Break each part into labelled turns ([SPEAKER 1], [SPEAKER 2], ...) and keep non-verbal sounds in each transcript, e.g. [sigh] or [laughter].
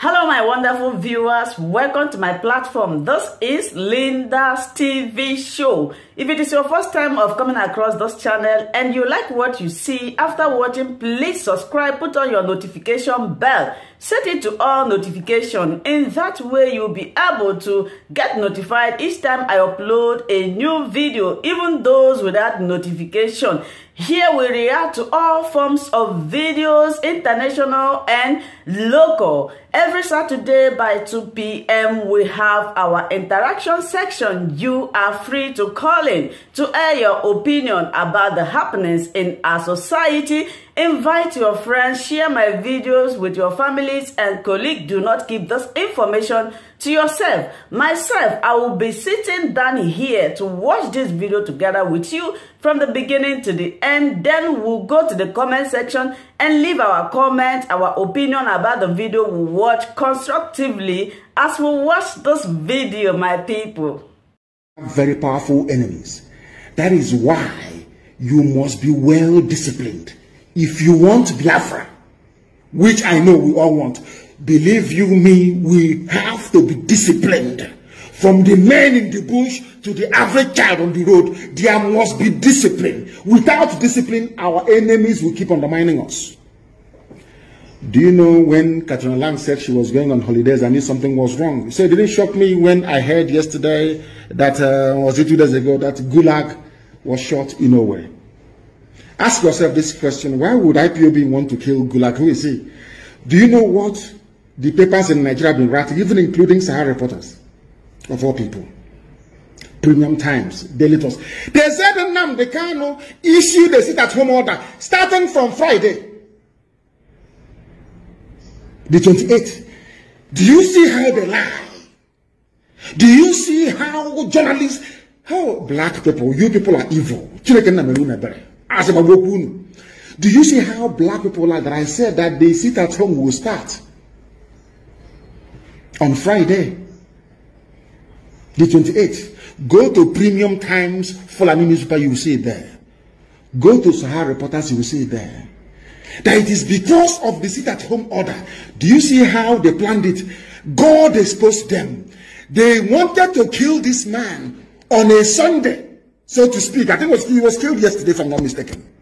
[SPEAKER 1] Hello, my wonderful viewers. Welcome to my platform. This is Lynda's TV show. If it is your first time of coming across this channel and you like what you see after watching, please subscribe, put on your notification bell, set it to all notification. In that way, you'll be able to get notified each time I upload a new video, even those without notification. Here we react to all forms of videos, international and local. Every Saturday by 2 p.m. we have our interaction section. You are free to call in to air your opinion about the happenings in our society. Invite your friends, share my videos with your families and colleagues. Do not keep this information to yourself. Myself, I will be sitting down here to watch this video together with you from the beginning to the end. Then we'll go to the comment section and leave our comment, our opinion about the video we watch constructively as we watch this video, my people.
[SPEAKER 2] Very powerful enemies. That is why you must be well disciplined. If you want Biafra, which I know we all want, believe you me, we have to be disciplined. From the men in the bush to the average child on the road, there must be discipline. Without discipline, our enemies will keep undermining us. Do you know when Catriona Laing said she was going on holidays, I knew something was wrong? So it didn't shock me when I heard yesterday that, uh, was it two days ago, that Gulak was shot in nowhere. Ask yourself this question, why would IPOB want to kill Gulak? Who is he? Do you know what the papers in Nigeria have been writing, even including Sahara reporters, of all people? Premium Times, Daily Trust. They said Nnamdi Kanu issued a sit-at-home order starting from Friday the 28th. Do you see how they lie? Do you see how journalists, how black people, you people are evil? Do you see how black people are that I said that they sit at home will start on Friday, the 28th? Go to Premium Times, Fulani newspaper, you will see it there. Go to Sahara Reporters, you will see it there that it is because of the sit at home order. Do you see how they planned it? God exposed them. They wanted to kill this man on a Sunday, so to speak. I think was, he was killed yesterday, if I'm not mistaken.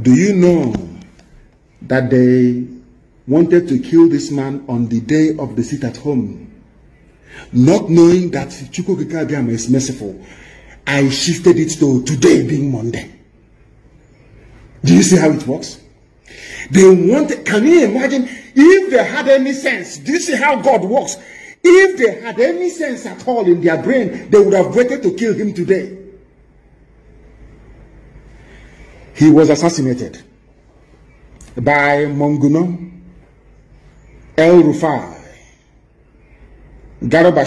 [SPEAKER 2] Do you know that they wanted to kill this man on the day of the sit at home? Not knowing that Chukwukika is merciful, I shifted it to today being Monday. Do you see how it works? They want, can you imagine if they had any sense? Do you see how God works? If they had any sense at all in their brain, they would have waited to kill him today. He was assassinated by Monguno, El Rufai, Garba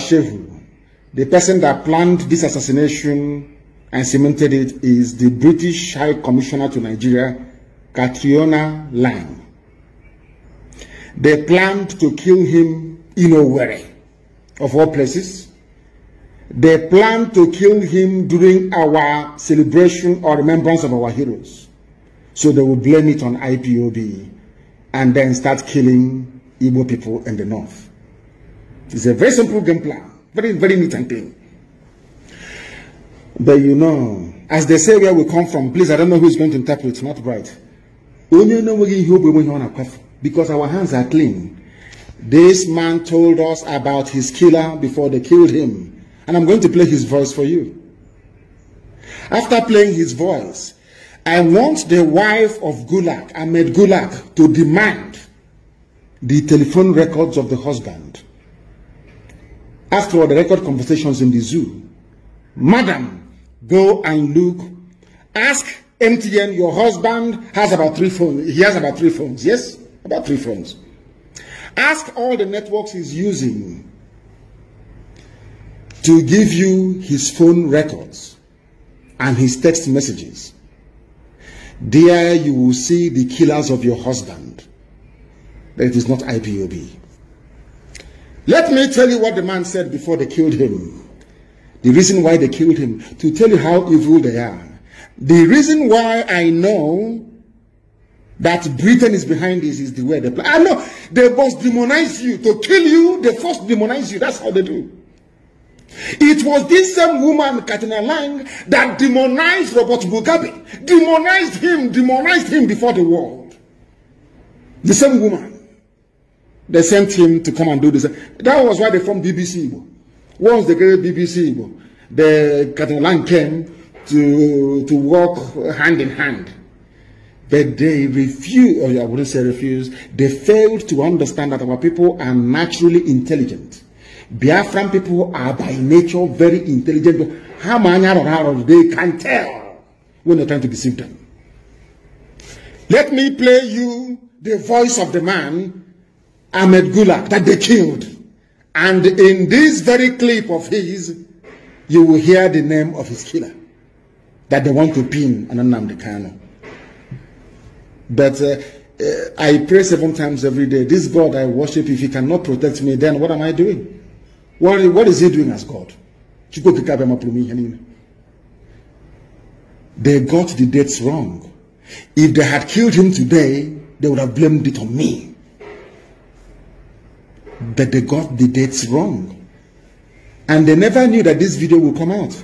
[SPEAKER 2] the person that planned this assassination and cemented it is the British High Commissioner to Nigeria, Catriona Laing. They planned to kill him in Owerri, of all places. They planned to kill him during our celebration or remembrance of our heroes. So they will blame it on IPOB and then start killing Igbo people in the north. It's a very simple game plan. Very, very neat and clean. But you know, as they say where we come from, please, I don't know who's going to interpret, not right. Because our hands are clean. This man told us about his killer before they killed him. And I'm going to play his voice for you. After playing his voice, I want the wife of Gulak, Ahmed Gulak, to demand the telephone records of the husband. After all, the record conversations in the zoo. Madam, Go and look. Ask MTN, your husband has about three phones. He has about three phones. Yes? About three phones. Ask all the networks he's using to give you his phone records and his text messages. There you will see the killers of your husband. That it is not IPOB. Let me tell you what the man said before they killed him. The reason why they killed him, to tell you how evil they are. The reason why I know that Britain is behind this is the way they play. I know they must demonize you to kill you. They first demonize you. That's how they do. It was this same woman, Catriona Laing, that demonized Robert Mugabe, demonized him, demonized him before the world. The same woman. They sent him to come and do this. That was why they formed BBC. Once they created BBC, the Catriona Laing came to, to work hand in hand. But they refused, oh, or I wouldn't say refused, they failed to understand that our people are naturally intelligent. Biafran people are by nature very intelligent. How many they can tell when they're trying to deceive them. Let me play you the voice of the man, Ahmed Gulak, that they killed. And in this very clip of his, you will hear the name of his killer that they want to pin Ananam Kano. But uh, uh, I pray seven times every day. This God I worship, if He cannot protect me, then what am I doing? What, what is He doing as God? They got the dates wrong. If they had killed him today, they would have blamed it on me. But they got the dates wrong. And they never knew that this video will come out.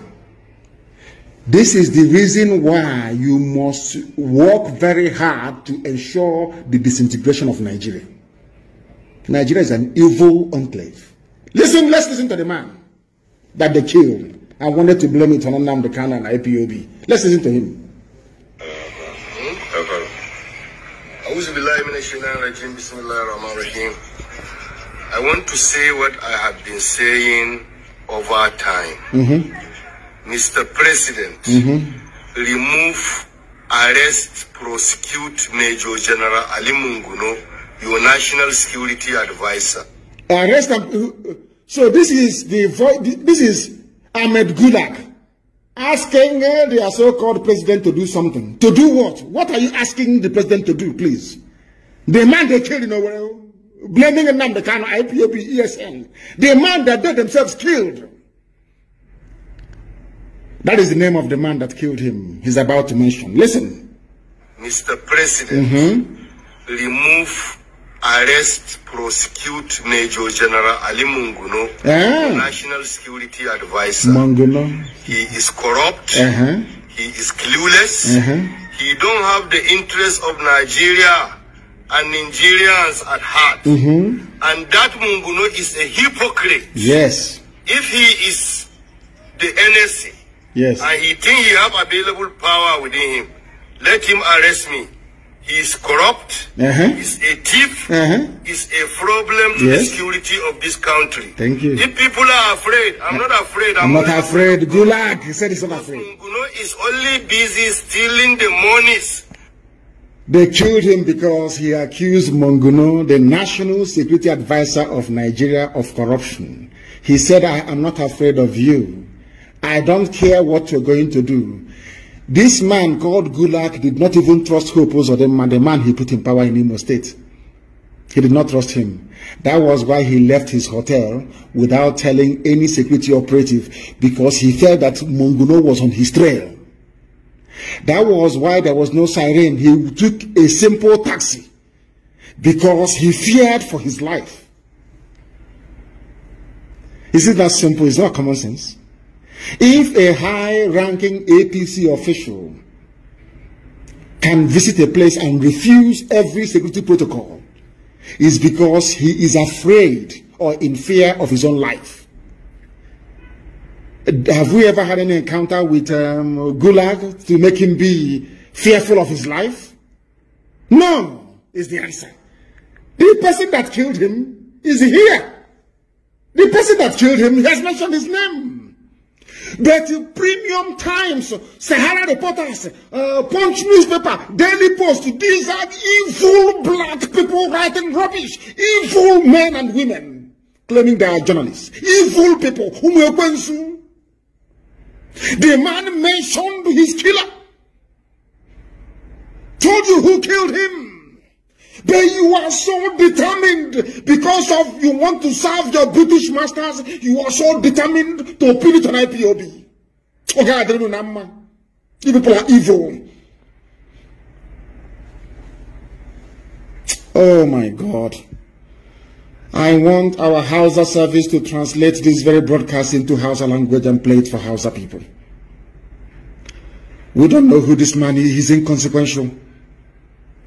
[SPEAKER 2] This is the reason why you must work very hard to ensure the disintegration of Nigeria. Nigeria is an evil enclave. Listen, let's listen to the man that they killed. I wanted to blame it on Nnamdi Kanu and IPOB. Let's listen to him.
[SPEAKER 3] I want to say what I have been saying over time. Mm -hmm. Mr. President, mm-hmm. remove, arrest, prosecute Major General Ali Monguno, your national security advisor.
[SPEAKER 2] Arrest him. So this is the this is Ahmed Gulak asking uh, the so-called president to do something. To do what? What are you asking the president to do, please? The man they killed in Owerri, blaming kind of IPOB, ESN. The man that they themselves killed. That is the name of the man that killed him. He's about to mention. Listen.
[SPEAKER 3] Mr. President, mm -hmm. remove, arrest, prosecute Major General Ali Monguno, ah. National Security Advisor.
[SPEAKER 2] Monguno.
[SPEAKER 3] He is corrupt. Uh -huh. He is clueless. Uh -huh. He don't have the interest of Nigeria and Nigerians at heart. Mm -hmm. And that Monguno is a hypocrite.
[SPEAKER 2] Yes.
[SPEAKER 3] If he is the NSC,
[SPEAKER 2] Yes.
[SPEAKER 3] And he think he have available power within him. Let him arrest me. He is corrupt. Uh-huh. He's a thief. Uh-huh. He's a problem to yes. the security of this country.
[SPEAKER 2] Thank you.
[SPEAKER 3] If people are afraid, I'm not afraid.
[SPEAKER 2] I'm, I'm not afraid. Gulak, he said he's not afraid.
[SPEAKER 3] Monguno is only busy stealing the monies.
[SPEAKER 2] They killed him because he accused Monguno, the national security advisor of Nigeria, of corruption. He said, I am not afraid of you. I don't care what you're going to do. This man called Gulak did not even trust Hope Uzodinma, the man he put in power in Imo State. He did not trust him. That was why he left his hotel without telling any security operative because he felt that Monguno was on his trail. That was why there was no siren. He took a simple taxi because he feared for his life. Is it that simple? It's not common sense. If a high-ranking APC official can visit a place and refuse every security protocol, is because he is afraid or in fear of his own life. Have we ever had any encounter with um, Gulak to make him be fearful of his life? No, is the answer. The person that killed him is here. The person that killed him has mentioned his name. But premium times, Sahara Reporters, uh, Punch newspaper, Daily Post, these are evil black people writing rubbish. Evil men and women claiming they are journalists. Evil people. The man mentioned his killer. Told you who killed him. But you are so determined because of you want to serve your British masters. You are so determined to appeal it on IPOB. Okay, I don't know. You people are evil. Oh my God. I want our Hausa service to translate this very broadcast into Hausa language and play it for Hausa people. We don't know who this man is. He's inconsequential.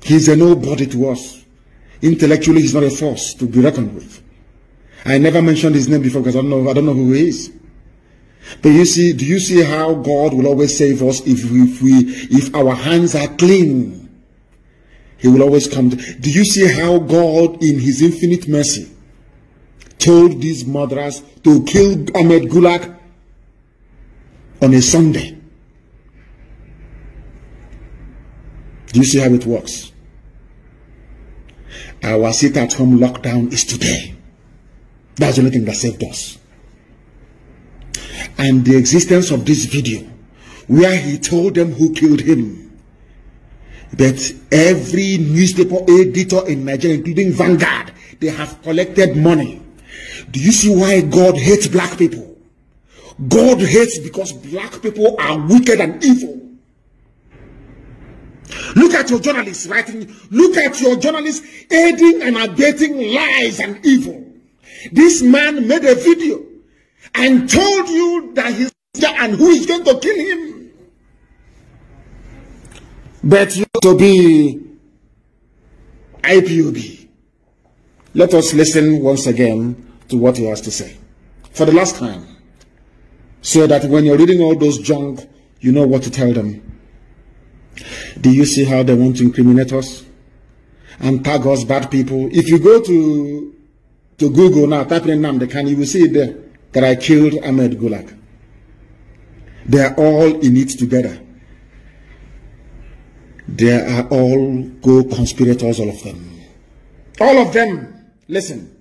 [SPEAKER 2] He's a nobody to us. Intellectually, he's not a force to be reckoned with. I never mentioned his name before because I don't know, I don't know who he is. But you see, do you see how God will always save us if we, if we, if our hands are clean? He will always come. To, do you see how God, in His infinite mercy, told these murderers to kill Ahmed Gulak on a Sunday? Do you see how it works? Our sit at home lockdown is today. That's the only thing that saved us. And the existence of this video, where he told them who killed him. that every newspaper editor in Nigeria, including Vanguard, they have collected money. Do you see why God hates black people? God hates because black people are wicked and evil. Look at your journalists writing, look at your journalists aiding and abetting lies and evil. This man made a video and told you that he's and who is going to kill him. But you to be IPOB. Let us listen once again to what he has to say. For the last time. So that when you're reading all those junk, you know what to tell them. Do you see how they want to incriminate us? And tag us bad people? If you go to to Google now, type in Nnamdi Kanu, you will see there that I killed Ahmed Gulak. They are all in it together. They are all co-conspirators, all of them. All of them. Listen.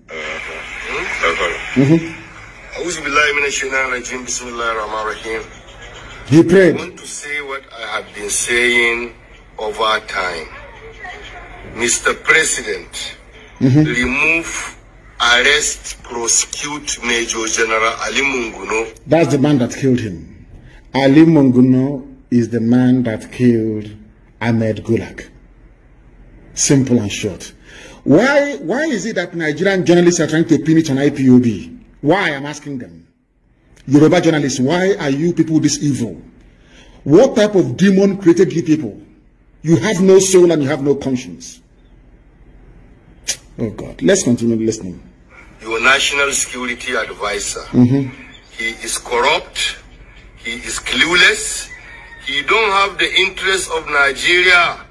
[SPEAKER 2] Mm-hmm. He prayed.
[SPEAKER 3] I want to say what I have been saying over time. Mr. President, mm-hmm. remove, arrest, prosecute Major General Ali Monguno.
[SPEAKER 2] That's the man that killed him. Ali Monguno is the man that killed Ahmed Gulak. Simple and short. Why, why is it that Nigerian journalists are trying to pin it on IPOB? Why? I'm asking them. Yoruba journalists, why are you people this evil? What type of demon created you people? You have no soul and you have no conscience. Oh God, let's continue listening.
[SPEAKER 3] Your national security advisor, mm -hmm. he is corrupt, he is clueless, he don't have the interests of Nigeria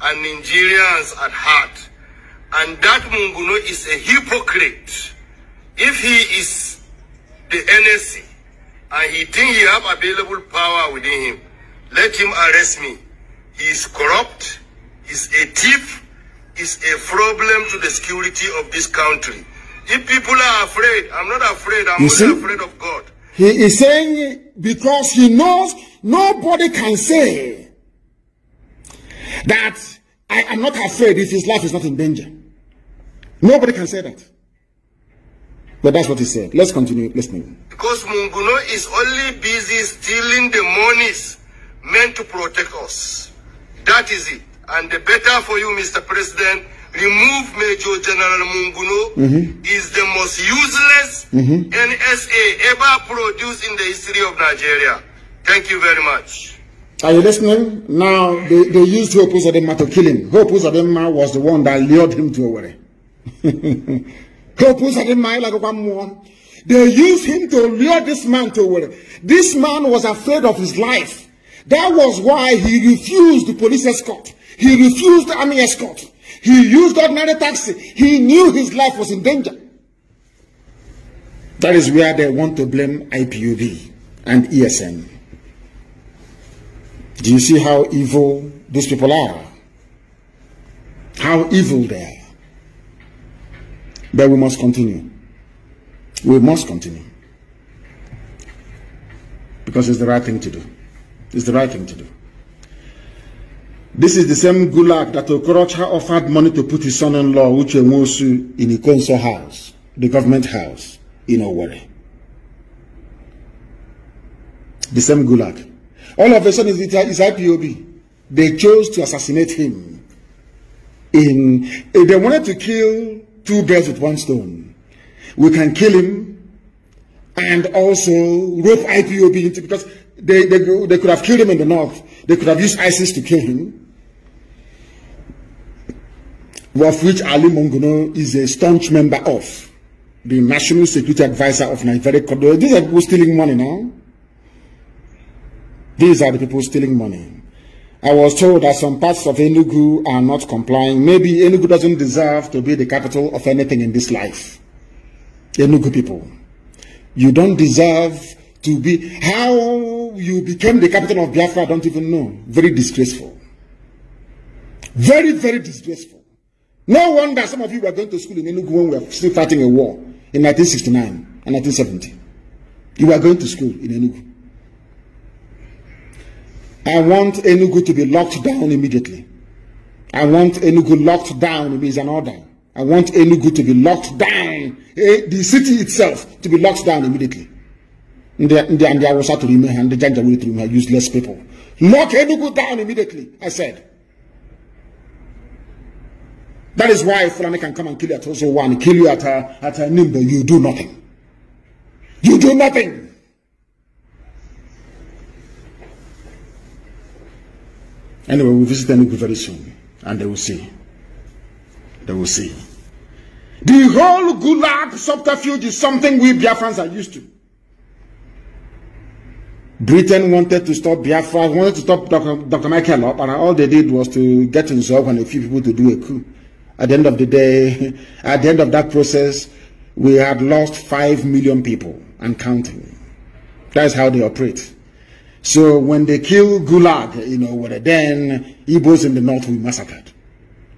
[SPEAKER 3] and Nigerians at heart. And that Monguno is a hypocrite. If he is the NSC and he think he have available power within him, let him arrest me. He is corrupt, he's a thief, is a problem to the security of this country. If people are afraid, I'm not afraid, I'm you only afraid of God.
[SPEAKER 2] He is saying because he knows nobody can say that I am not afraid if his life is not in danger. Nobody can say that. But that's what he said. Let's continue listening.
[SPEAKER 3] Because Monguno is only busy stealing the monies meant to protect us. That is it. And the better for you, Mr. President, remove Major General Monguno mm -hmm. is the most useless mm -hmm. NSA ever produced in the history of Nigeria. Thank you very much.
[SPEAKER 2] Are you listening? Now, they, they used Hope Uzodinma to kill him. Hope Uzodinma was the one that lured him to Owerri. [laughs] Hope Uzodinma, like one more. They used him to lure this man to Owerri. This man was afraid of his life. That was why he refused the police escort. He refused the army escort. He used ordinary taxi. He knew his life was in danger. That is where they want to blame IPOB and ESN. Do you see how evil these people are? How evil they are. But we must continue. We must continue. Because it's the right thing to do. It's the right thing to do. This is the same Gulak that Okorocha offered money to put his son-in-law, Uche Nwosu, in Ikonso house, the government house in Owerri. The same Gulak. All of a sudden, it's IPOB. They chose to assassinate him. in they wanted to kill two birds with one stone, we can kill him and also rope IPOB into because they, they, they could have killed him in the north. They could have used ISIS to kill him. Of which Ali Monguno is a staunch member of the National Security Advisor of Nigeria. These are people stealing money now. These are the people stealing money. I was told that some parts of Enugu are not complying. Maybe Enugu doesn't deserve to be the capital of anything in this life. Enugu people. You don't deserve to be. How you became the capital of Biafra, I don't even know. Very disgraceful. Very, very disgraceful. No wonder some of you were going to school in Enugu when we were still fighting a war in 1969 and 1970. You were going to school in Enugu. I want Enugu to be locked down immediately. I want Enugu locked down. It means an order. I want Enugu to be locked down. Eh, the city itself to be locked down immediately. And the and to remain and the Janjaweed to remain useless people. Lock Enugu down immediately. I said. That is why Fulani can come and kill you at also one, kill you at a, at a Nimbo. You do nothing. You do nothing. Anyway, we'll visit Enugu very soon, and they will see. They will see. The whole Gulak subterfuge is something we Biafrans are used to. Britain wanted to stop Biafra, wanted to stop Dr. Dr. Michael up, and all they did was to get involved and a few people to do a coup. At the end of the day, [laughs] at the end of that process, we had lost 5 million people and counting. That's how they operate. So when they kill Gulak, you know, what? then Igbos in the north will be massacred.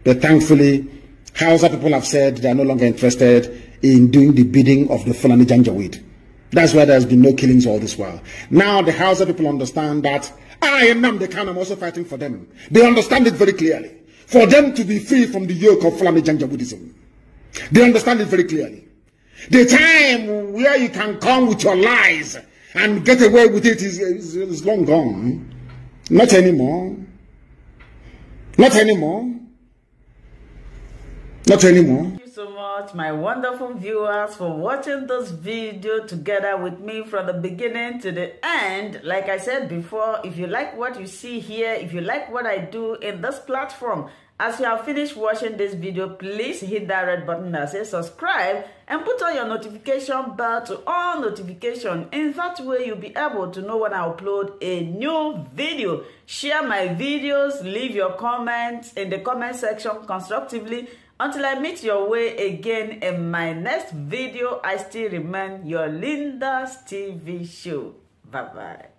[SPEAKER 2] But thankfully, Hausa people have said they are no longer interested in doing the bidding of the Fulani Janjaweed. That's why there's been no killings all this while. Now the Hausa people understand that I am Nnamdi Kanu, I'm also fighting for them. They understand it very clearly. For them to be free from the yoke of Fulani Janjaweedism. They understand it very clearly. The time where you can come with your lies and get away with it is, is, is long gone. Not anymore. Not anymore. Not anymore.
[SPEAKER 1] Thank you so much, my wonderful viewers, for watching this video together with me from the beginning to the end. Like I said before, if you like what you see here, if you like what I do in this platform, As you have finished watching this video, please hit that red button that says subscribe and put on your notification bell to all notification. In that way, you'll be able to know when I upload a new video. Share my videos, leave your comments in the comment section constructively. Until I meet your way again in my next video, I still remain your Linda's TV show. Bye-bye.